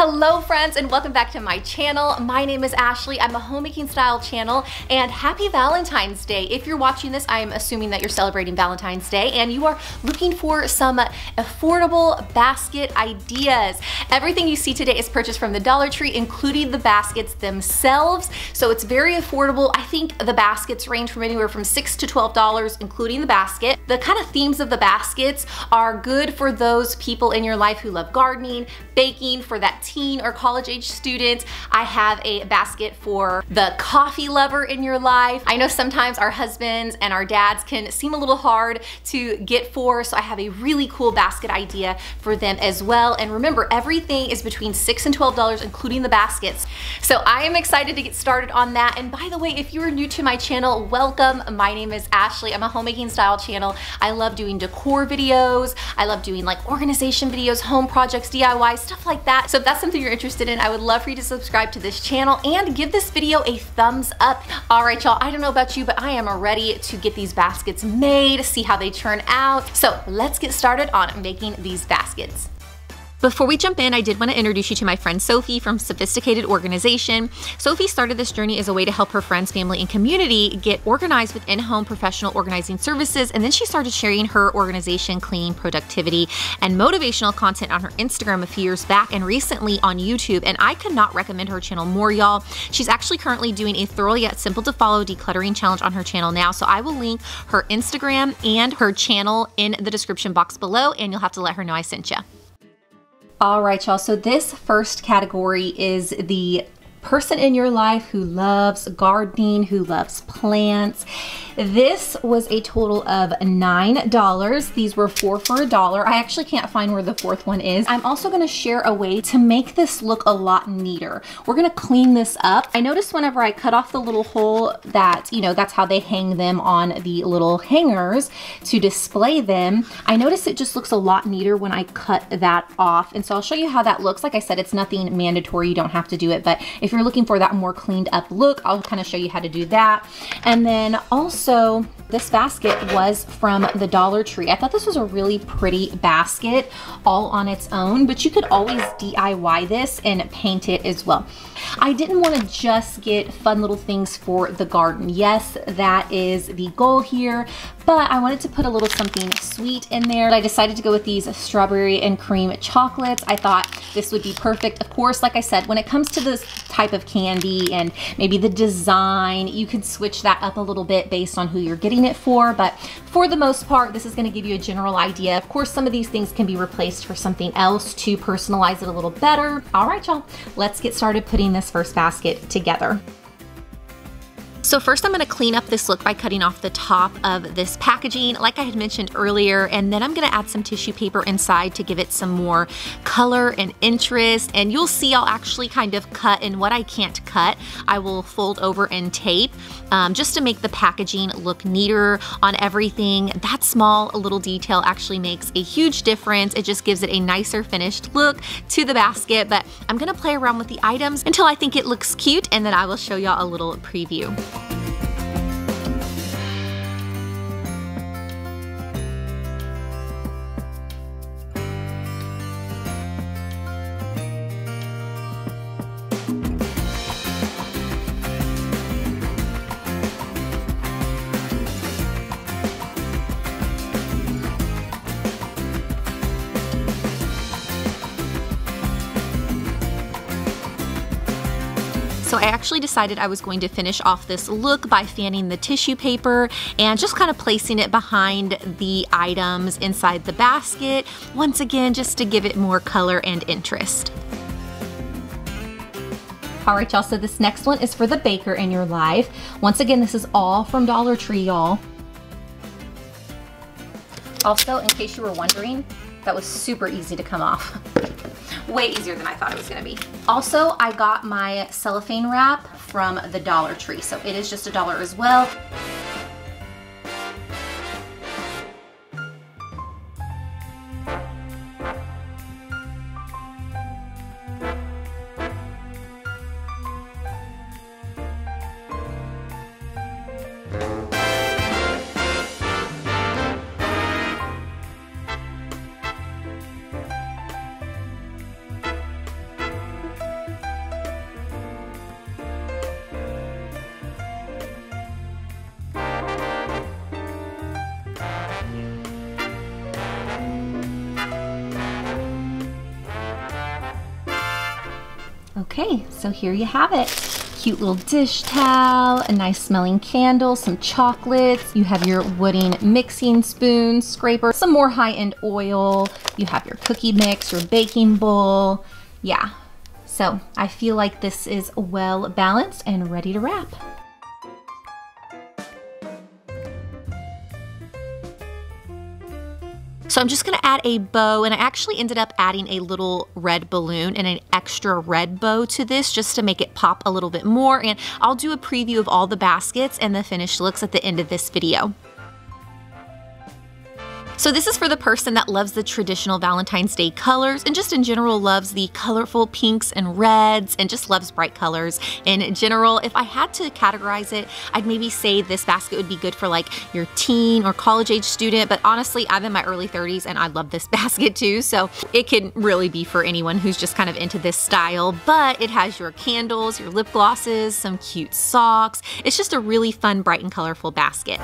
Hello friends and welcome back to my channel. My name is Ashlea. I'm a homemaking style channel and happy Valentine's Day. If you're watching this, I'm assuming that you're celebrating Valentine's Day and you are looking for some affordable basket ideas. Everything you see today is purchased from the Dollar Tree, including the baskets themselves. So it's very affordable. I think the baskets range from anywhere from six to $12, including the basket. The kind of themes of the baskets are good for those people in your life who love gardening, baking, for that teen or college age student. I have a basket for the coffee lover in your life. I know sometimes our husbands and our dads can seem a little hard to get for, so I have a really cool basket idea for them as well. And remember, everything is between six and $12, including the baskets. So I am excited to get started on that. And by the way, if you are new to my channel, welcome. My name is Ashlea. I'm a homemaking style channel. I love doing decor videos. I love doing like organization videos, home projects, DIY, stuff like that. So that's something you're interested in, I would love for you to subscribe to this channel and give this video a thumbs up. All right, y'all, I don't know about you, but I am ready to get these baskets made, see how they turn out. So let's get started on making these baskets. Before we jump in, I did want to introduce you to my friend Sophie from Sophisticated Organization. Sophie started this journey as a way to help her friends, family, and community get organized with in-home professional organizing services, and then she started sharing her organization, clean productivity, and motivational content on her Instagram a few years back and recently on YouTube, and I could not recommend her channel more, y'all. She's actually currently doing a thorough yet simple to follow decluttering challenge on her channel now, so I will link her Instagram and her channel in the description box below, and you'll have to let her know I sent you. All right, y'all. So this first category is the person in your life who loves gardening, who loves plants. This was a total of $9. These were four for a dollar. I actually can't find where the fourth one is. I'm also gonna share a way to make this look a lot neater. We're gonna clean this up. I noticed whenever I cut off the little hole that, you know, that's how they hang them on the little hangers to display them. I noticed it just looks a lot neater when I cut that off. And so I'll show you how that looks. Like I said, it's nothing mandatory. You don't have to do it. But if you're looking for that more cleaned up look, I'll kind of show you how to do that. And then also also, this basket was from the Dollar Tree. I thought this was a really pretty basket all on its own, but you could always DIY this and paint it as well. I didn't want to just get fun little things for the garden. Yes, that is the goal here, but I wanted to put a little something sweet in there. I decided to go with these strawberry and cream chocolates. I thought this would be perfect. Of course, like I said, when it comes to this type of candy and maybe the design, you can switch that up a little bit based on who you're getting it for. But for the most part, this is gonna give you a general idea. Of course, some of these things can be replaced for something else to personalize it a little better. All right, y'all, let's get started putting this first basket together. So first I'm gonna clean up this look by cutting off the top of this packaging, like I had mentioned earlier, and then I'm gonna add some tissue paper inside to give it some more color and interest. And you'll see I'll actually kind of cut and what I can't cut, I will fold over and tape um, just to make the packaging look neater on everything. That small little detail actually makes a huge difference. It just gives it a nicer finished look to the basket, but I'm gonna play around with the items until I think it looks cute and then I will show y'all a little preview. I actually decided I was going to finish off this look by fanning the tissue paper and just kind of placing it behind the items inside the basket. Once again, just to give it more color and interest. All right, y'all, so this next one is for the baker in your life. Once again, this is all from Dollar Tree, y'all. Also, in case you were wondering, that was super easy to come off. way easier than I thought it was gonna be. Also, I got my cellophane wrap from the Dollar Tree, so it is just a dollar as well. Okay, so here you have it. Cute little dish towel, a nice smelling candle, some chocolates. You have your wooden mixing spoon, scraper, some more high-end oil. You have your cookie mix, your baking bowl. Yeah, so I feel like this is well balanced and ready to wrap. So I'm just gonna add a bow and I actually ended up adding a little red balloon and an extra red bow to this just to make it pop a little bit more. And I'll do a preview of all the baskets and the finished looks at the end of this video. So this is for the person that loves the traditional Valentine's Day colors and just in general loves the colorful pinks and reds and just loves bright colors. In general, if I had to categorize it, I'd maybe say this basket would be good for like your teen or college age student, but honestly, I'm in my early 30s and I love this basket too, so it can really be for anyone who's just kind of into this style, but it has your candles, your lip glosses, some cute socks. It's just a really fun, bright and colorful basket.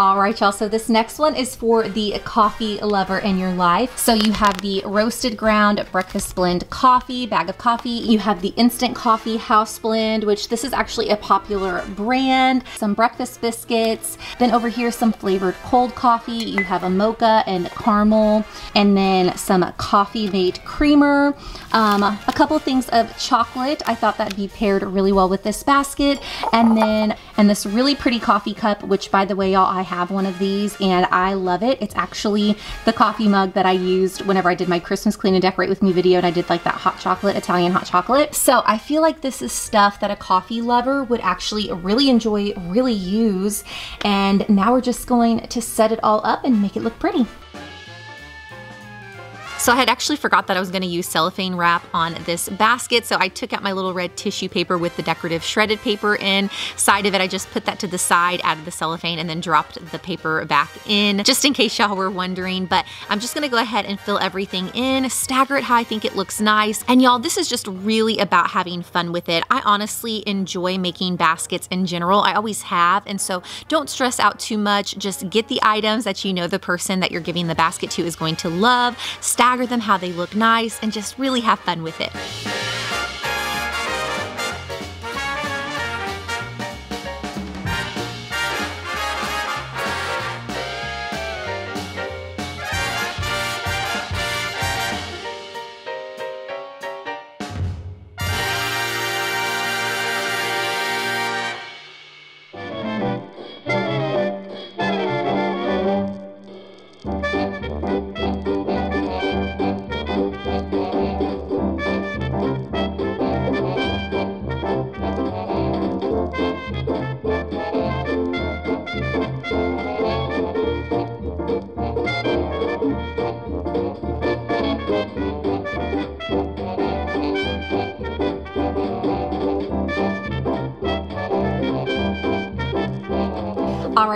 All right, y'all. So this next one is for the coffee lover in your life. So you have the roasted ground breakfast blend coffee, bag of coffee. You have the instant coffee house blend, which this is actually a popular brand. Some breakfast biscuits. Then over here, some flavored cold coffee. You have a mocha and caramel, and then some coffee made creamer. Um, a couple things of chocolate. I thought that'd be paired really well with this basket. And then, and this really pretty coffee cup, which by the way, y'all, I have one of these and I love it. It's actually the coffee mug that I used whenever I did my Christmas clean and decorate with me video and I did like that hot chocolate, Italian hot chocolate. So I feel like this is stuff that a coffee lover would actually really enjoy, really use. And now we're just going to set it all up and make it look pretty. So I had actually forgot that I was gonna use cellophane wrap on this basket. So I took out my little red tissue paper with the decorative shredded paper inside of it. I just put that to the side, added the cellophane, and then dropped the paper back in, just in case y'all were wondering. But I'm just gonna go ahead and fill everything in, stagger it how I think it looks nice. And y'all, this is just really about having fun with it. I honestly enjoy making baskets in general. I always have. And so don't stress out too much. Just get the items that you know the person that you're giving the basket to is going to love, stagger them how they look nice, and just really have fun with it. All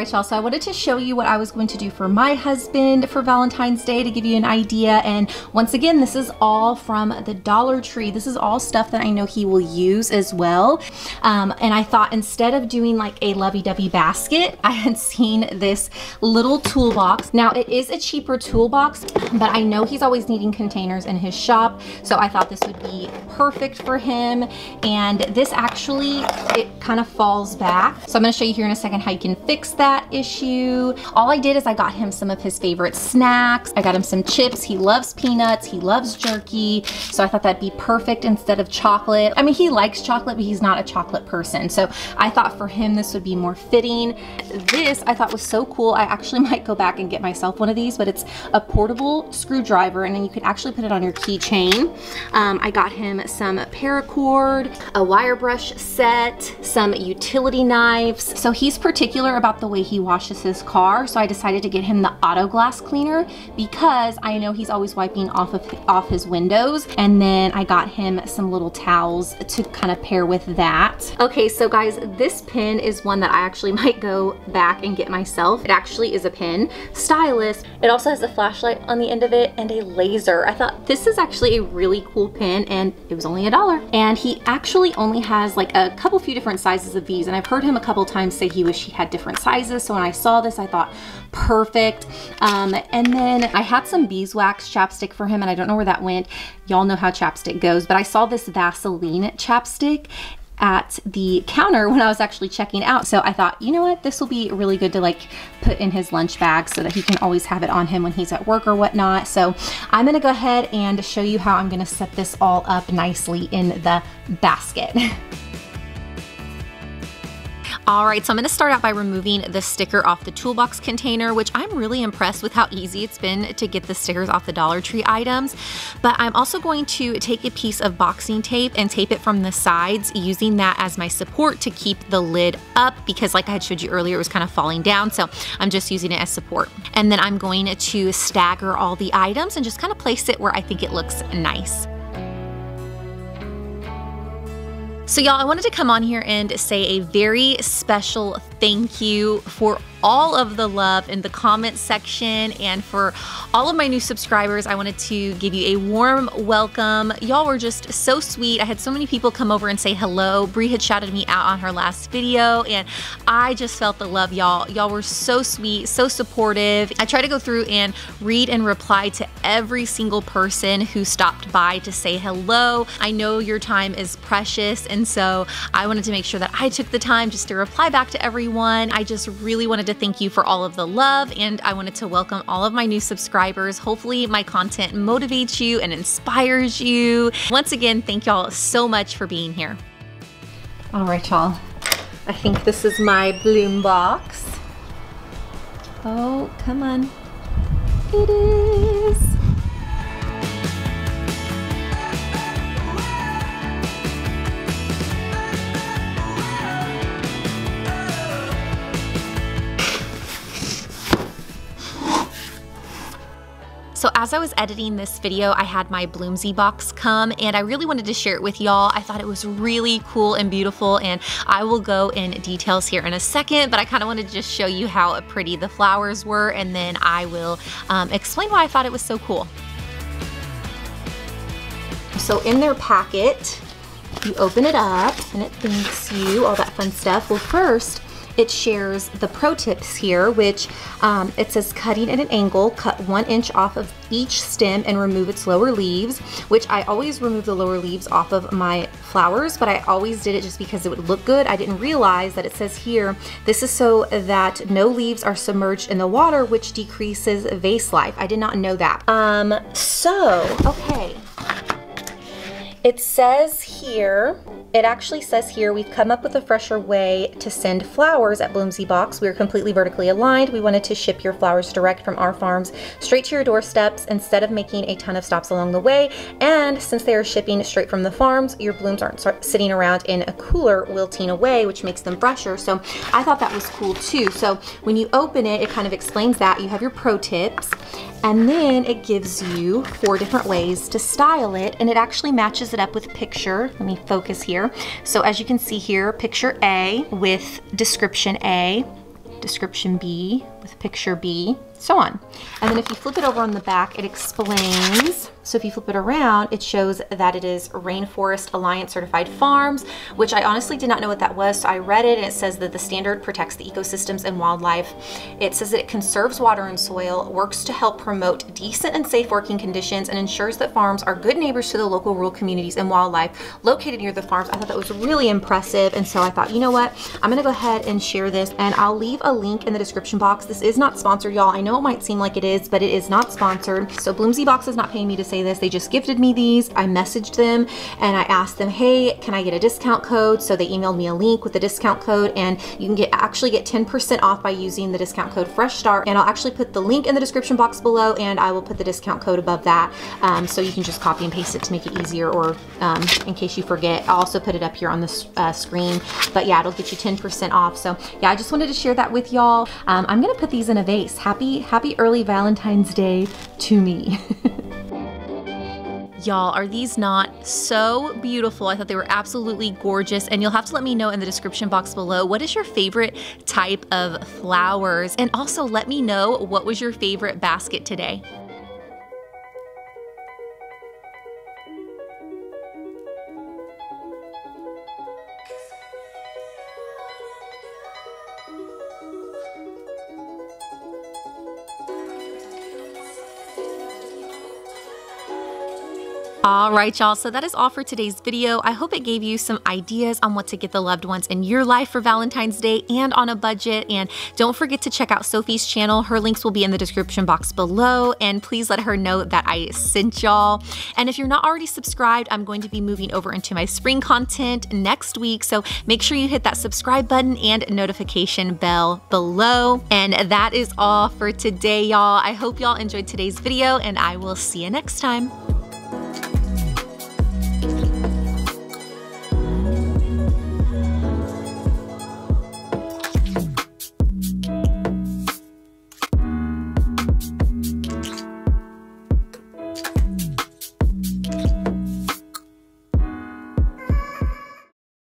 right, y'all, so I wanted to show you what I was going to do for my husband for Valentine's Day to give you an idea. And once again, this is all from the Dollar Tree. This is all stuff that I know he will use as well. Um, and I thought instead of doing like a lovey-dovey basket, I had seen this little toolbox. Now it is a cheaper toolbox, but I know he's always needing containers in his shop. So I thought this would be perfect for him. And this actually, it kind of falls back. So I'm gonna show you here in a second how you can fix that issue. All I did is I got him some of his favorite snacks. I got him some chips. He loves peanuts. He loves jerky. So I thought that'd be perfect instead of chocolate. I mean, he likes chocolate, but he's not a chocolate person. So I thought for him, this would be more fitting. This I thought was so cool. I actually might go back and get myself one of these, but it's a portable screwdriver and then you can actually put it on your keychain. Um, I got him some paracord, a wire brush set, some utility knives. So he's particular about the way he washes his car. So I decided to get him the auto glass cleaner because I know he's always wiping off of off his windows. And then I got him some little towels to kind of pair with that. Okay, so guys, this pin is one that I actually might go back and get myself. It actually is a pin, stylus. It also has a flashlight on the end of it and a laser. I thought this is actually a really cool pin and it was only a dollar. And he actually only has like a couple few different sizes of these and I've heard him a couple times say he wish he had different sizes. So when I saw this, I thought perfect. Um, and then I had some beeswax chapstick for him and I don't know where that went. Y'all know how chapstick goes, but I saw this Vaseline chapstick at the counter when I was actually checking out. So I thought, you know what, this will be really good to like put in his lunch bag so that he can always have it on him when he's at work or whatnot. So I'm gonna go ahead and show you how I'm gonna set this all up nicely in the basket. All right, so I'm gonna start out by removing the sticker off the toolbox container, which I'm really impressed with how easy it's been to get the stickers off the Dollar Tree items. But I'm also going to take a piece of boxing tape and tape it from the sides, using that as my support to keep the lid up because like I had showed you earlier, it was kind of falling down. So I'm just using it as support. And then I'm going to stagger all the items and just kind of place it where I think it looks nice. So y'all, I wanted to come on here and say a very special thank you for all of the love in the comment section and for all of my new subscribers. I wanted to give you a warm welcome. Y'all were just so sweet. I had so many people come over and say hello. Brie had shouted me out on her last video and I just felt the love, y'all. Y'all were so sweet, so supportive. I try to go through and read and reply to every single person who stopped by to say hello. I know your time is precious and so I wanted to make sure that I took the time just to reply back to everyone. I just really wanted to thank you for all of the love and I wanted to welcome all of my new subscribers. Hopefully my content motivates you and inspires you. Once again, thank y'all so much for being here. All right, y'all. I think this is my bloom box. Oh, come on. It is. So as I was editing this video, I had my Bloomsy box come and I really wanted to share it with y'all. I thought it was really cool and beautiful and I will go in details here in a second, but I kind of wanted to just show you how pretty the flowers were and then I will um, explain why I thought it was so cool. So in their packet, you open it up and it thanks you, all that fun stuff. Well, first, it shares the pro tips here, which um, it says cutting at an angle, cut one inch off of each stem and remove its lower leaves, which I always remove the lower leaves off of my flowers, but I always did it just because it would look good. I didn't realize that it says here, this is so that no leaves are submerged in the water, which decreases vase life. I did not know that. Um, so, okay. It says here, it actually says here, we've come up with a fresher way to send flowers at Bloomsy Box. We are completely vertically aligned. We wanted to ship your flowers direct from our farms straight to your doorsteps instead of making a ton of stops along the way. And since they are shipping straight from the farms, your blooms aren't sitting around in a cooler wilting away, which makes them fresher. So I thought that was cool too. So when you open it, it kind of explains that. You have your pro tips and then it gives you four different ways to style it and it actually matches it up with picture. Let me focus here. So as you can see here, picture A with description A, description B, with picture B, so on. And then if you flip it over on the back, it explains. So if you flip it around, it shows that it is Rainforest Alliance Certified Farms, which I honestly did not know what that was. So I read it and it says that the standard protects the ecosystems and wildlife. It says that it conserves water and soil, works to help promote decent and safe working conditions, and ensures that farms are good neighbors to the local rural communities and wildlife located near the farms. I thought that was really impressive. And so I thought, you know what? I'm gonna go ahead and share this and I'll leave a link in the description box. This is not sponsored, y'all. I know it might seem like it is, but it is not sponsored. So Bloomsy Box is not paying me to say this. They just gifted me these. I messaged them and I asked them, hey, can I get a discount code? So they emailed me a link with the discount code and you can get actually get 10% off by using the discount code Fresh Start. And I'll actually put the link in the description box below and I will put the discount code above that. Um, so you can just copy and paste it to make it easier or um, in case you forget. I'll also put it up here on the uh, screen. But yeah, it'll get you 10% off. So yeah, I just wanted to share that with y'all. Um, I'm gonna put these in a vase. Happy, happy early Valentine's Day to me. Y'all, are these not so beautiful? I thought they were absolutely gorgeous. And you'll have to let me know in the description box below what is your favorite type of flowers? And also let me know what was your favorite basket today. All right, y'all, so that is all for today's video. I hope it gave you some ideas on what to get the loved ones in your life for Valentine's Day and on a budget. And don't forget to check out Sophie's channel. Her links will be in the description box below. And please let her know that I sent y'all. And if you're not already subscribed, I'm going to be moving over into my spring content next week. So make sure you hit that subscribe button and notification bell below. And that is all for today, y'all. I hope y'all enjoyed today's video and I will see you next time.